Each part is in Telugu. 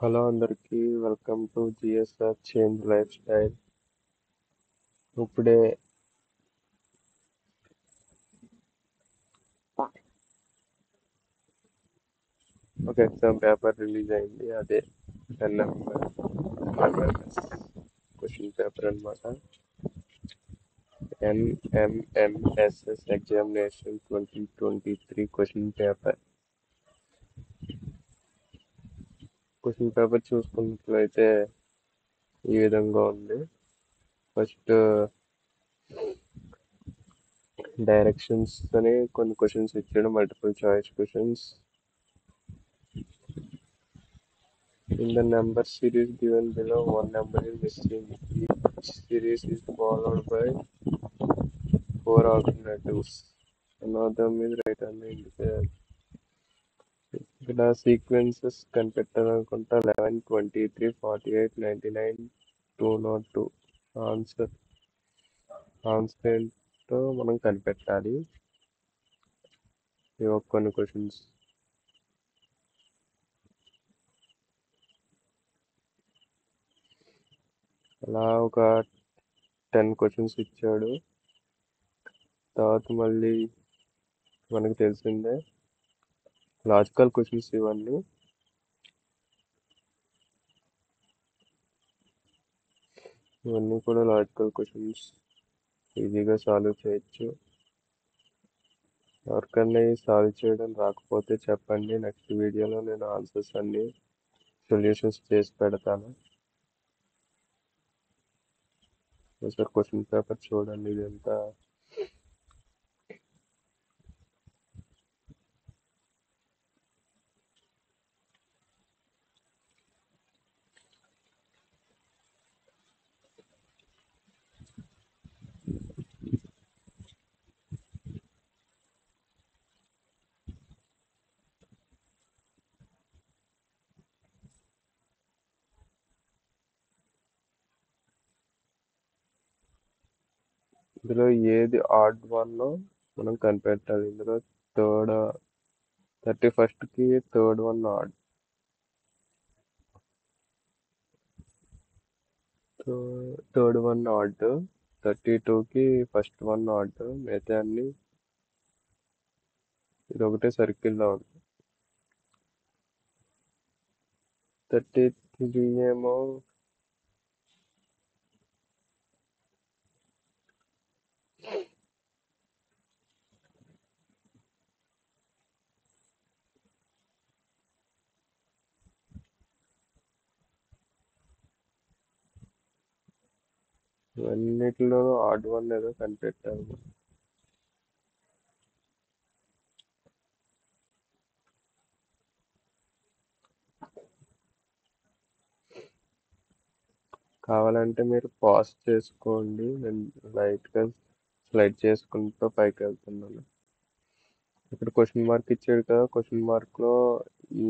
హలో అందరికీ welcome to GSR change lifestyle. ఇప్పుడే ఒక ఎగ్జామ్ పేపర్ రిలీజ్ అయింది. అదే ఎన్ఎంఎస్ క్వశ్చన్ పేపర్ అనమాట NMMSS examination twenty twenty three question paper. Question paper చూసుకున్నట్లయితే ఈ విధంగా ఉంది ఫస్ట్ డైరెక్షన్స్ అని కొన్ని క్వశ్చన్స్ ఇచ్చాడు multiple choice questions In the number series given below, one number is missing. Each series is followed by four alternatives. One of them is right on the indicator. ఇక్కడ sequences కనిపెట్టాలనుకుంటా eleven twenty three forty eight ninety nine two naught two. Answer. Answer ఏంటో మనం కనిపెట్టాలి. ఇవి కొన్ని క్వశ్చన్స్. అలా ఒక టెన్ క్వశ్చన్స్ ఇచ్చాడు. తర్వాత మళ్ళీ మనకు తెలిసిందే. లాజికల్ క్వశ్చన్స్ ఇవన్నీ ఇవన్నీ కూడా లాజికల్ క్వశ్చన్స్. ఈజీగా సాల్వ్ చేయొచ్చు. ఎవరికన్నా సాల్వ్ చేయడం రాకపోతే చెప్పండి. నెక్స్ట్ వీడియోలో నేను ఆన్సర్స్ అన్ని సొల్యూషన్స్ చేసి పెడతాను. ఒకసారి క్వశ్చన్ పేపర్ చూడండి ఇదంతా ఇందులో ఏది ఆడ్ వన్ మనం కనిపెట్టాలి ఇందులో థర్డ్ థర్టీ ఫస్ట్కి third one odd third one odd thirty టూకి ఫస్ట్ వన్ ఆడ్ మిగతా అన్ని ఇది ఒకటే సర్కిల్లో ఉంది. థర్టీ త్రీ ఏమో ఇవన్నిటిలో ఆడ్ వన్ ఏదో కనిపెట్టాము కావాలంటే మీరు పాస్ చేసుకోండి. నేను లైట్గా స్లైడ్ చేసుకుంటూ పైకి వెళ్తున్నాను ఇక్కడ క్వశ్చన్ మార్క్ ఇచ్చాడు కదా క్వశ్చన్ మార్క్లో ఈ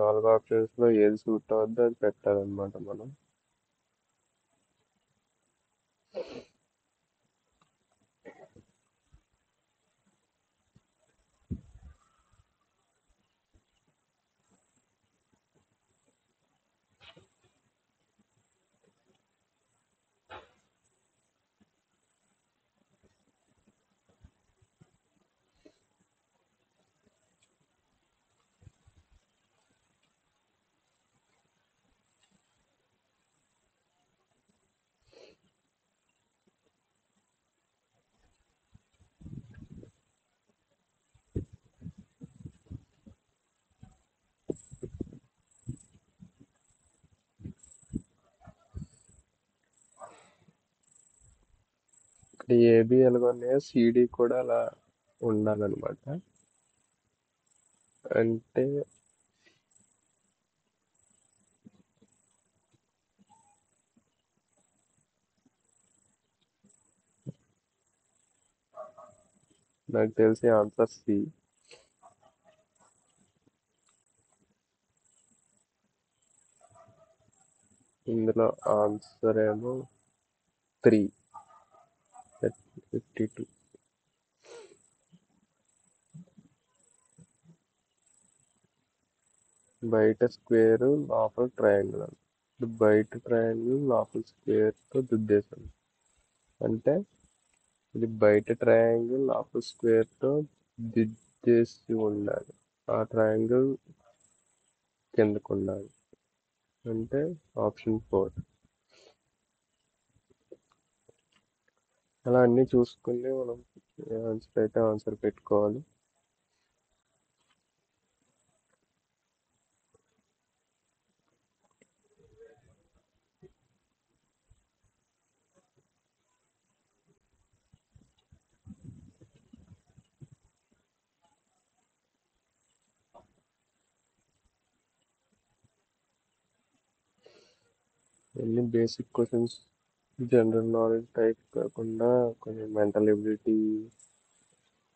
నాలుగు ఆప్షన్స్లో ఏది సూట్ అవుద్దో అది పెట్టాలన్నమాట మనం. Thank you. ఇక్కడ ఏబి ఎలాగొన్నాయో సిడి కూడా అలా ఉండాలన్నమాట. అంటే నాకు తెలిసి ఆన్సర్ సి. ఇందులో ఆన్సర్ ఏమో త్రీ. Fifty two. బయట స్క్వేర్ లోపల ట్రయాంగిల్ ఇప్పుడు బయట ట్రయాంగిల్ లోపల స్క్వేర్తో దుద్దేశాను. అంటే ఇది బయట ట్రయాంగిల్ లోపల స్క్వేర్తో దిద్దేసి ఉండాలి. ఆ ట్రయాంగిల్ కిందకు ఉండాలి. అంటే ఆప్షన్ ఫోర్. అలా అన్నీ చూసుకుని మనం ఆన్సర్ అయితే ఆన్సర్ పెట్టుకోవాలి. ఎన్ని basic questions general knowledge type కాకుండా కొంచెం మెంటల్ ఎబిలిటీ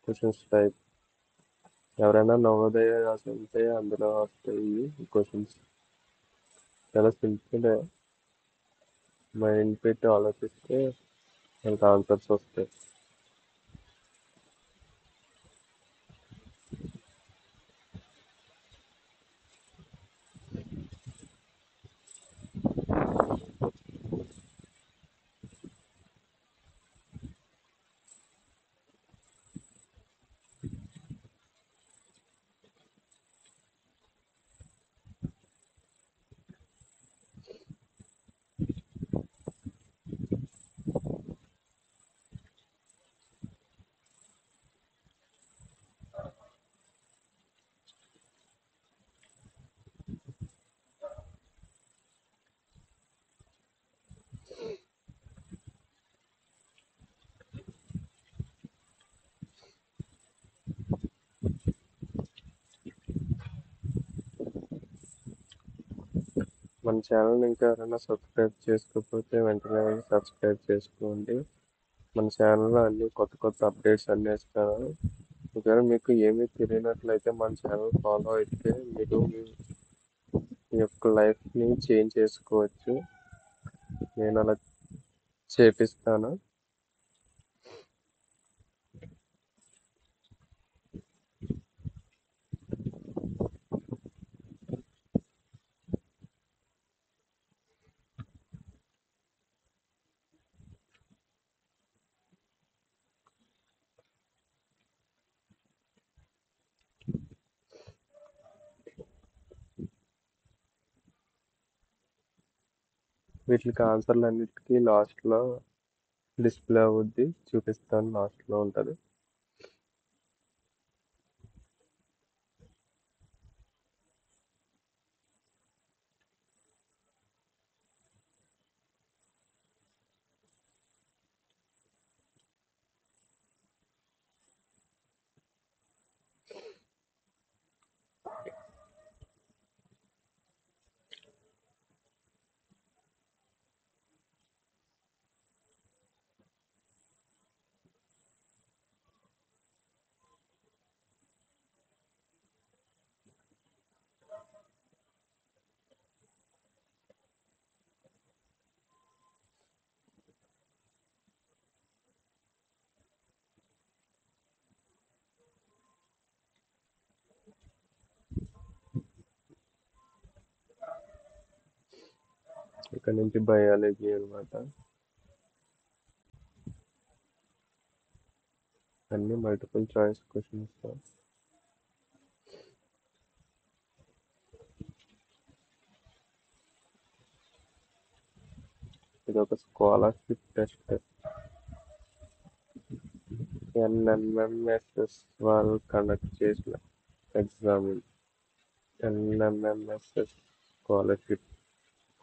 క్వశ్చన్స్ టైప్. ఎవరైనా నవోదయ రాసి ఉంటే అందులో వస్తాయి ఈ క్వశ్చన్స్ చాలా సింపుల్ మైండ్ పెట్టి ఆలోచిస్తే మనకు ఆన్సర్స్ వస్తాయి. మన ఛానల్ ఇంకా ఎవరైనా సబ్స్క్రైబ్ చేసుకోకపోతే వెంటనే సబ్స్క్రైబ్ చేసుకోండి. మన ఛానల్లో అన్ని కొత్త కొత్త అప్డేట్స్ అన్నీ ఇస్తాను ఒకవేళ మీకు ఏమీ తెలియనట్లయితే మన ఛానల్ ఫాలో అయితే మీరు మీ మీ యొక్క లైఫ్ని చేంజ్ చేసుకోవచ్చు. నేను అలా చేపిస్తాను. వీటికి ఆన్సర్లు అన్నిటికీ లాస్ట్లో డిస్ప్లే అవుద్ది చూపిస్తాను లాస్ట్లో ఉంటుంది. ఇక్కడ నుంచి బయాలజీ అనమాట అన్ని మల్టిపుల్ చాయిస్ క్వశ్చన్స్ ఇది ఒక స్కాలర్షిప్ టెస్ట్ ఎన్ఎంఎంఎస్ఎస్ వాళ్ళు కండక్ట్ చేసిన exam NMMSS scholarship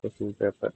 question paper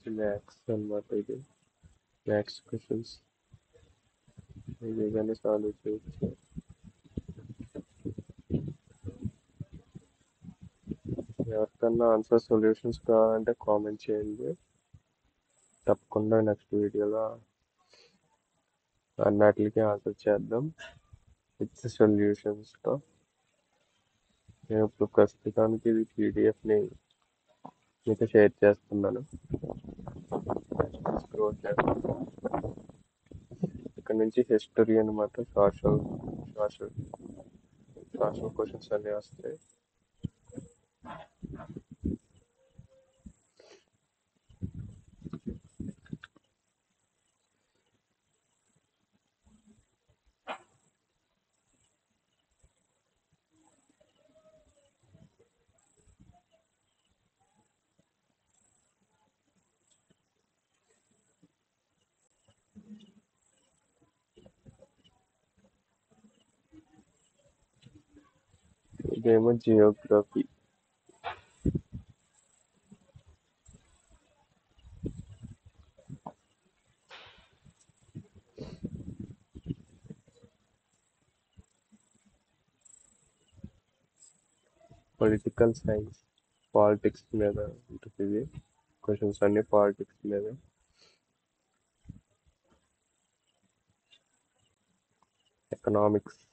ఇక్కడ మ్యాథ్స్ అనమాట ఇది. మ్యాథ్స్ క్వశ్చన్స్ ఈజీగానే సాల్వ్ చేయొచ్చు. ఎవరికన్నా ఆన్సర్ సొల్యూషన్స్ కావాలంటే కామెంట్ చేయండి. తప్పకుండా నెక్స్ట్ వీడియోలో అన్నిటికీ ఆన్సర్ చేద్దాం. విత్ సొల్యూషన్స్తో నేను ఇప్పుడు ప్రస్తుతానికి ఇది పీడిఎఫ్ని మీతో షేర్ చేస్తున్నాను. స్క్రోల్ చేస్తాను ఇక్కడ నుంచి హిస్టరీ అనమాట సోషల్ సోషల్ సోషల్ క్వశ్చన్స్ అన్నీ వస్తాయి. grammar geography political science politics में क्वेश्चन सारे पॉलिटिक्स में था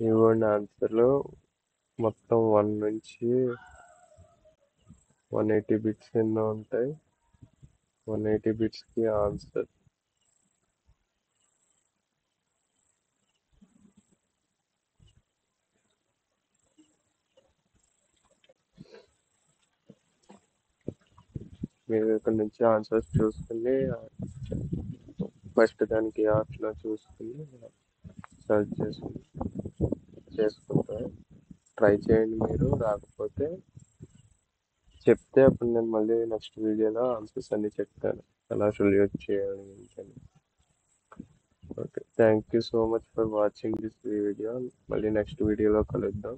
ఇవ్వండి ఆన్సర్లు మొత్తం వన్ నుంచి వన్ ఎయిటీ బిట్స్ ఎన్నో ఉంటాయి. వన్ ఎయిటీ బిట్స్కి ఆన్సర్. మీరు ఇక్కడ నుంచి ఆన్సర్స్ చూసుకుని ఫస్ట్ దానికి ఆప్షన్ చూసుకుని సర్చ్ చేసుకుని. చేసుకుంటారు ట్రై చేయండి మీరు. రాకపోతే చెప్తే అప్పుడు నేను మళ్ళీ నెక్స్ట్ వీడియోలో ఆన్సర్స్ అన్ని చెప్తాను. ఎలా సొల్యూట్ చేయాలి ఏంటని. Okay thank you so much for watching this video మళ్ళీ నెక్స్ట్ వీడియోలో కలుద్దాం.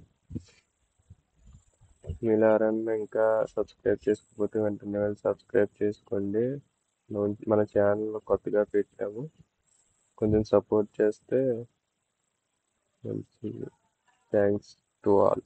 మీరు ఎవరన్నా ఇంకా సబ్స్క్రైబ్ చేసుకోకపోతే వెంటనే వెళ్ళి సబ్స్క్రైబ్ చేసుకోండి. మన ఛానల్ కొత్తగా పెట్టాము. కొంచెం సపోర్ట్ చేస్తే మంచిది. Thanks to all.